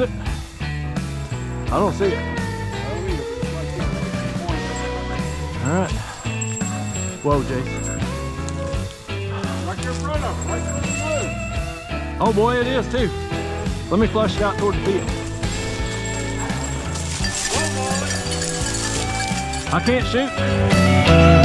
I don't see it. All right. Whoa, Jason. Oh boy, it is too. Let me flush it out toward the field. I can't shoot.